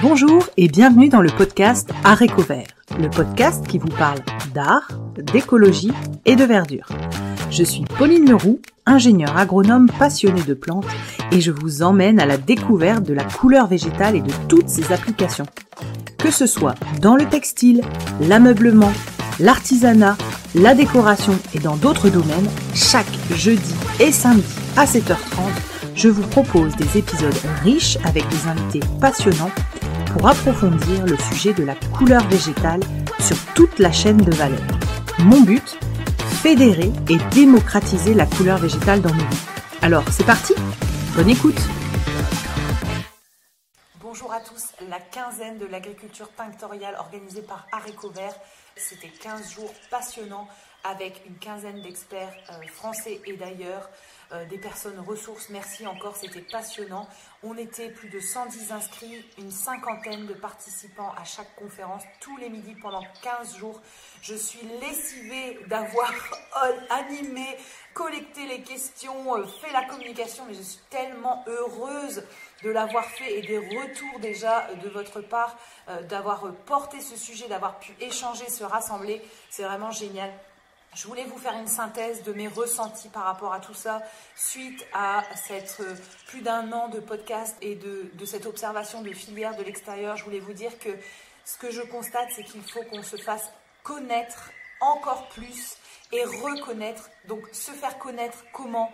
Bonjour et bienvenue dans le podcast Vert, le podcast qui vous parle d'art, d'écologie et de verdure. Je suis Pauline Leroux, ingénieure agronome passionnée de plantes et je vous emmène à la découverte de la couleur végétale et de toutes ses applications. Que ce soit dans le textile, l'ameublement, l'artisanat, la décoration et dans d'autres domaines, chaque jeudi et samedi à 7h30, je vous propose des épisodes riches avec des invités passionnants pour approfondir le sujet de la couleur végétale sur toute la chaîne de valeur. Mon but Fédérer et démocratiser la couleur végétale dans nos vies. Alors, c'est parti Bonne écoute Bonjour à tous, la quinzaine de l'agriculture tinctoriale organisée par Aréco Vert. C'était 15 jours passionnants avec une quinzaine d'experts euh, français et d'ailleurs, euh, des personnes ressources. Merci encore, c'était passionnant. On était plus de 110 inscrits, une cinquantaine de participants à chaque conférence, tous les midis pendant 15 jours. Je suis lessivée d'avoir animé, collecté les questions, euh, fait la communication, mais je suis tellement heureuse de l'avoir fait et des retours déjà de votre part, d'avoir porté ce sujet, d'avoir pu échanger, se rassembler. C'est vraiment génial. Je voulais vous faire une synthèse de mes ressentis par rapport à tout ça suite à euh, plus d'un an de podcast et de, de cette observation de filière de l'extérieur. Je voulais vous dire que ce que je constate, c'est qu'il faut qu'on se fasse connaître encore plus et reconnaître. Donc se faire connaître comment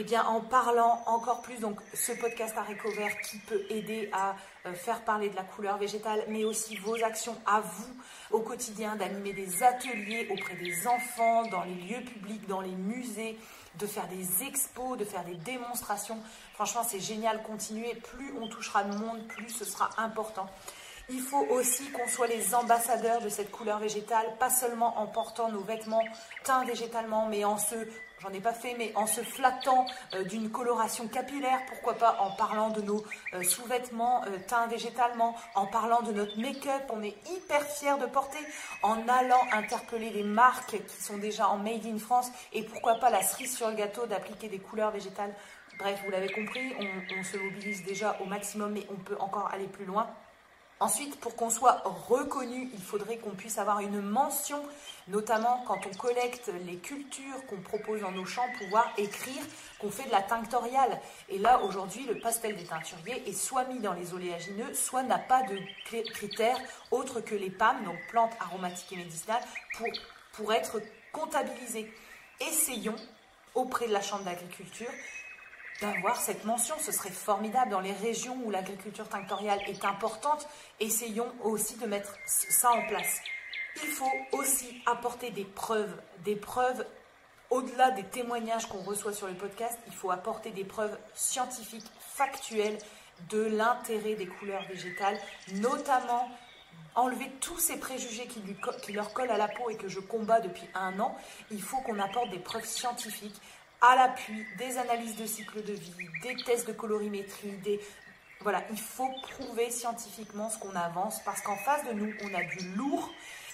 eh bien, en parlant encore plus, donc ce podcast à Vert qui peut aider à euh, faire parler de la couleur végétale, mais aussi vos actions à vous au quotidien, d'animer des ateliers auprès des enfants, dans les lieux publics, dans les musées, de faire des expos, de faire des démonstrations. Franchement, c'est génial, continuez. Plus on touchera de monde, plus ce sera important. Il faut aussi qu'on soit les ambassadeurs de cette couleur végétale, pas seulement en portant nos vêtements teints végétalement, mais en se j'en ai pas fait, mais en se flattant euh, d'une coloration capillaire, pourquoi pas en parlant de nos euh, sous-vêtements euh, teints végétalement, en parlant de notre make-up, on est hyper fiers de porter, en allant interpeller les marques qui sont déjà en Made in France, et pourquoi pas la cerise sur le gâteau d'appliquer des couleurs végétales. Bref, vous l'avez compris, on se mobilise déjà au maximum, mais on peut encore aller plus loin. Ensuite, pour qu'on soit reconnu, il faudrait qu'on puisse avoir une mention, notamment quand on collecte les cultures qu'on propose dans nos champs, pouvoir écrire qu'on fait de la tinctoriale. Et là, aujourd'hui, le pastel des teinturiers est soit mis dans les oléagineux, soit n'a pas de critères autres que les PAM, donc plantes aromatiques et médicinales, pour, pour être comptabilisé. Essayons auprès de la Chambre d'agriculture d'avoir cette mention. Ce serait formidable dans les régions où l'agriculture tinctoriale est importante. Essayons aussi de mettre ça en place. Il faut aussi apporter des preuves, des preuves au-delà des témoignages qu'on reçoit sur le podcast, il faut apporter des preuves scientifiques, factuelles de l'intérêt des couleurs végétales, notamment enlever tous ces préjugés qui, qui, leur collent à la peau et que je combats depuis un an. Il faut qu'on apporte des preuves scientifiques à l'appui des analyses de cycle de vie, des tests de colorimétrie, des... Voilà, il faut prouver scientifiquement ce qu'on avance parce qu'en face de nous, on a du lourd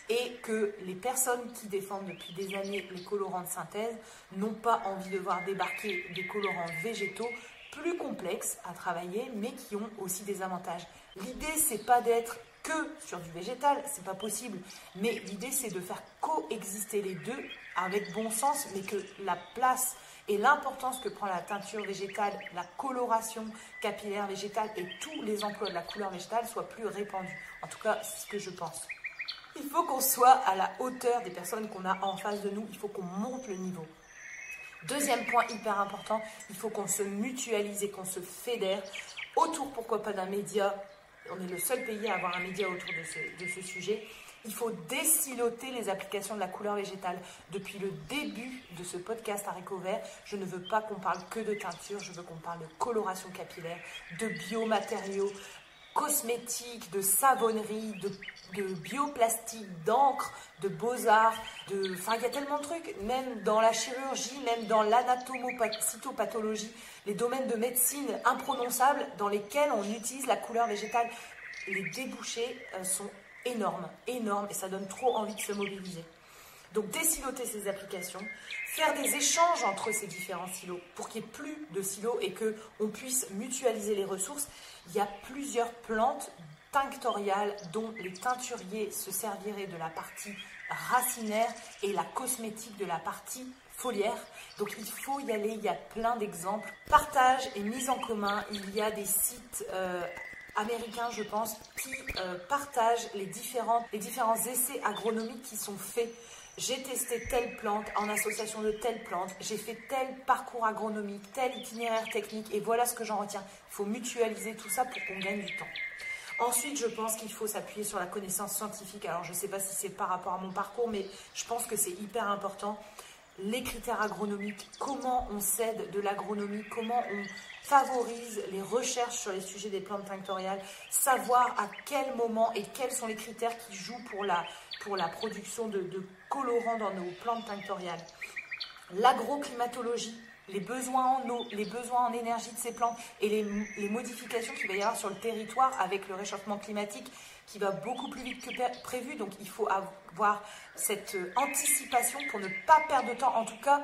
et que les personnes qui défendent depuis des années les colorants de synthèse n'ont pas envie de voir débarquer des colorants végétaux plus complexes à travailler, mais qui ont aussi des avantages. L'idée, c'est pas d'être que sur du végétal, c'est pas possible. Mais l'idée, c'est de faire coexister les deux avec bon sens, mais que la place et l'importance que prend la teinture végétale, la coloration capillaire végétale et tous les emplois de la couleur végétale soient plus répandus. En tout cas, c'est ce que je pense. Il faut qu'on soit à la hauteur des personnes qu'on a en face de nous, il faut qu'on monte le niveau. Deuxième point hyper important, il faut qu'on se mutualise et qu'on se fédère autour, pourquoi pas, d'un média. On est le seul pays à avoir un média autour de ce, sujet. Il faut désiloter les applications de la couleur végétale. Depuis le début de ce podcast à Vert, je ne veux pas qu'on parle que de teinture, je veux qu'on parle de coloration capillaire, de biomatériaux, cosmétiques, de savonnerie, de, bioplastique, d'encre, de beaux-arts, de... Enfin, il y a tellement de trucs, même dans la chirurgie, même dans l'anatomocytopathologie, les domaines de médecine imprononçables dans lesquels on utilise la couleur végétale. Les débouchés euh, sont énorme, énorme, et ça donne trop envie de se mobiliser. Donc désiloter ces applications, faire des échanges entre ces différents silos pour qu'il n'y ait plus de silos et qu'on puisse mutualiser les ressources. Il y a plusieurs plantes tinctorial dont les teinturiers se serviraient de la partie racinaire et la cosmétique de la partie foliaire. Donc il faut y aller, il y a plein d'exemples. Partage et mise en commun, il y a des sites euh, américains, je pense, qui euh, partagent les, différents, les différents essais agronomiques qui sont faits. J'ai testé telle plante en association de telle plante, j'ai fait tel parcours agronomique, tel itinéraire technique, et voilà ce que j'en retiens. Il faut mutualiser tout ça pour qu'on gagne du temps. Ensuite, je pense qu'il faut s'appuyer sur la connaissance scientifique. Alors, je ne sais pas si c'est par rapport à mon parcours, mais je pense que c'est hyper important. Les critères agronomiques, comment on cède de l'agronomie, comment on favorise les recherches sur les sujets des plantes tinctoriales, savoir à quel moment et quels sont les critères qui jouent pour la, production de, de colorants dans nos plantes tinctoriales. L'agroclimatologie, les besoins en eau, les besoins en énergie de ces plantes et les, modifications qu'il va y avoir sur le territoire avec le réchauffement climatique qui va beaucoup plus vite que prévu. Donc il faut avoir cette euh, anticipation pour ne pas perdre de temps. En tout cas,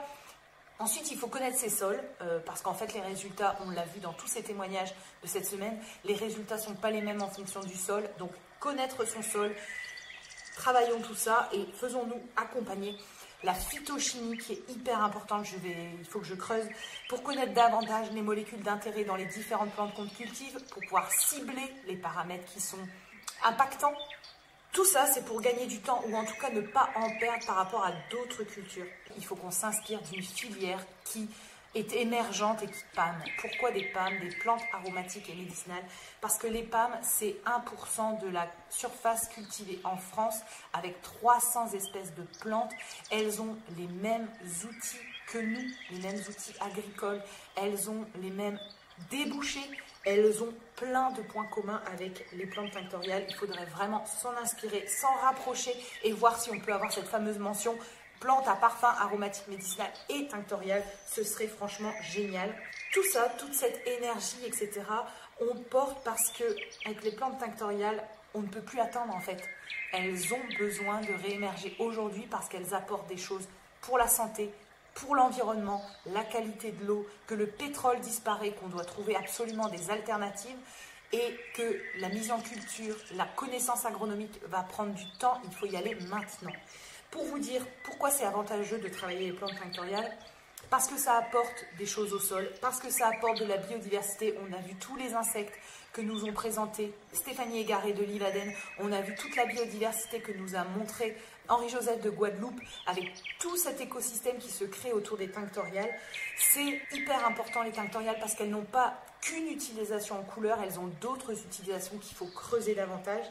ensuite il faut connaître ses sols euh, parce qu'en fait les résultats, on l'a vu dans tous ces témoignages de cette semaine, les résultats ne sont pas les mêmes en fonction du sol. Donc connaître son sol, travaillons tout ça et faisons-nous accompagner la phytochimie qui est hyper importante, je il faut que je creuse, pour connaître davantage les molécules d'intérêt dans les différentes plantes qu'on cultive, pour pouvoir cibler les paramètres qui sont impactants. Tout ça, c'est pour gagner du temps ou en tout cas ne pas en perdre par rapport à d'autres cultures. Il faut qu'on s'inspire d'une filière qui est émergente et qui pâme. Pourquoi des pâmes, des plantes aromatiques et médicinales? Parce que les pâmes, c'est 1% de la surface cultivée en France avec 300 espèces de plantes. Elles ont les mêmes outils que nous, les mêmes outils agricoles. Elles ont les mêmes débouchés. Elles ont plein de points communs avec les plantes tinctoriales. Il faudrait vraiment s'en inspirer, s'en rapprocher et voir si on peut avoir cette fameuse mention plantes à parfum aromatique médicinal et tinctorial, ce serait franchement génial. Tout ça, toute cette énergie, etc., on porte parce que avec les plantes tinctoriales, on ne peut plus attendre en fait. Elles ont besoin de réémerger aujourd'hui parce qu'elles apportent des choses pour la santé, pour l'environnement, la qualité de l'eau, que le pétrole disparaît, qu'on doit trouver absolument des alternatives et que la mise en culture, la connaissance agronomique va prendre du temps, il faut y aller maintenant. Pour vous dire pourquoi c'est avantageux de travailler les plantes tinctoriales, parce que ça apporte des choses au sol, parce que ça apporte de la biodiversité. On a vu tous les insectes que nous ont présentés Stéphanie Égaré de Livaden. On a vu toute la biodiversité que nous a montré Henri-Joseph de Guadeloupe avec tout cet écosystème qui se crée autour des tinctoriales. C'est hyper important les tinctoriales parce qu'elles n'ont pas qu'une utilisation en couleur, elles ont d'autres utilisations qu'il faut creuser davantage.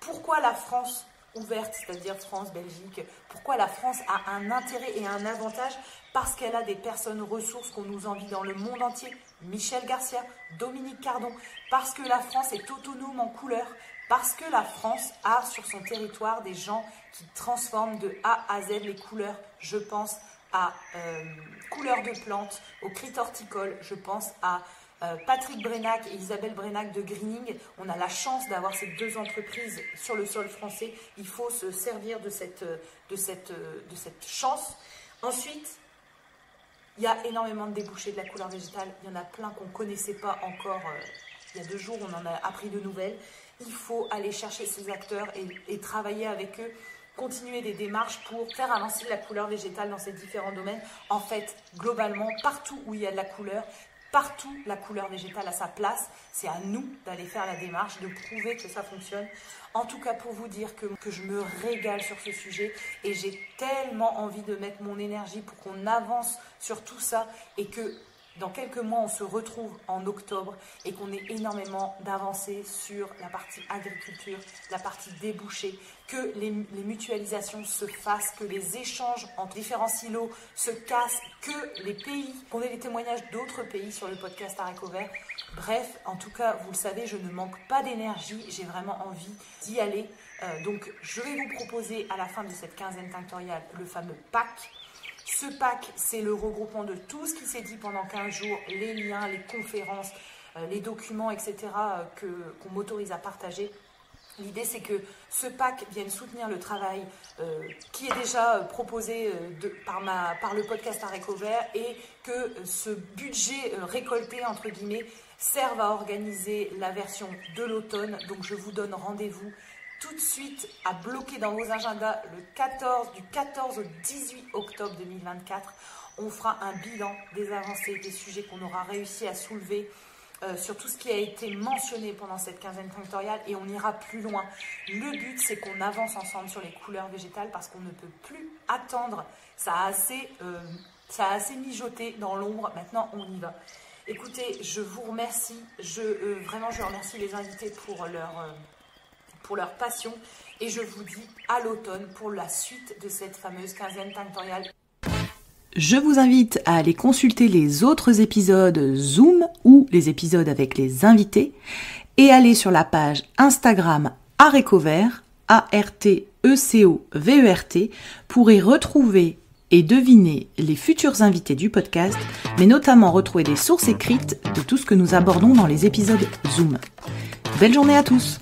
Pourquoi la France ouverte, c'est-à-dire France, Belgique. Pourquoi la France a un intérêt et un avantage? Parce qu'elle a des personnes ressources qu'on nous envie dans le monde entier. Michel Garcia, Dominique Cardon. Parce que la France est autonome en couleur. Parce que la France a sur son territoire des gens qui transforment de A à Z les couleurs. Je pense à euh, couleurs de plantes, au crit horticole. Je pense à Patrick Brenac et Isabelle Brenac de Greening, on a la chance d'avoir ces deux entreprises sur le sol français. Il faut se servir de cette, euh, euh, chance. Ensuite, il y a énormément de débouchés de la couleur végétale. Il y en a plein qu'on ne connaissait pas encore. il y a deux jours, on en a appris de nouvelles. Il faut aller chercher ces acteurs et travailler avec eux continuer des démarches pour faire avancer la couleur végétale dans ces différents domaines. En fait, globalement, partout où il y a de la couleur, partout la couleur végétale a sa place. C'est à nous d'aller faire la démarche, de prouver que ça fonctionne. En tout cas, pour vous dire que, que je me régale sur ce sujet et j'ai tellement envie de mettre mon énergie pour qu'on avance sur tout ça et que dans quelques mois, on se retrouve en octobre et qu'on ait énormément d'avancées sur la partie agriculture, la partie débouchée, que les, mutualisations se fassent, que les échanges entre différents silos se cassent, que les pays, qu'on ait les témoignages d'autres pays sur le podcast Aréco Vert. Bref, en tout cas, vous le savez, je ne manque pas d'énergie, j'ai vraiment envie d'y aller. Euh, donc, je vais vous proposer à la fin de cette quinzaine tinctoriale le fameux pack ce pack, c'est le regroupement de tout ce qui s'est dit pendant 15 jours, les liens, les conférences, euh, les documents, etc., euh, que, qu'on m'autorise à partager. L'idée, c'est que ce pack vienne soutenir le travail euh, qui est déjà proposé par, le podcast à Vert et que ce budget récolté, entre guillemets, servent à organiser la version de l'automne. Donc je vous donne rendez-vous tout de suite à bloquer dans vos agendas le 14, du 14 au 18 octobre 2024. On fera un bilan des avancées, des sujets qu'on aura réussi à soulever euh, sur tout ce qui a été mentionné pendant cette quinzaine tinctoriale et on ira plus loin. Le but, c'est qu'on avance ensemble sur les couleurs végétales parce qu'on ne peut plus attendre. Ça a assez, euh, ça a assez mijoté dans l'ombre. Maintenant, on y va. Écoutez, je vous remercie. Je, euh, vraiment, je remercie les invités pour leur, pour leur passion et je vous dis à l'automne pour la suite de cette fameuse quinzaine tinctoriale. Je vous invite à aller consulter les autres épisodes Zoom ou les épisodes avec les invités et aller sur la page Instagram Arécovert, A-R-T-E-C-O-V-E-R-T, pour y retrouver et deviner les futurs invités du podcast, mais notamment retrouver des sources écrites de tout ce que nous abordons dans les épisodes Zoom. Belle journée à tous!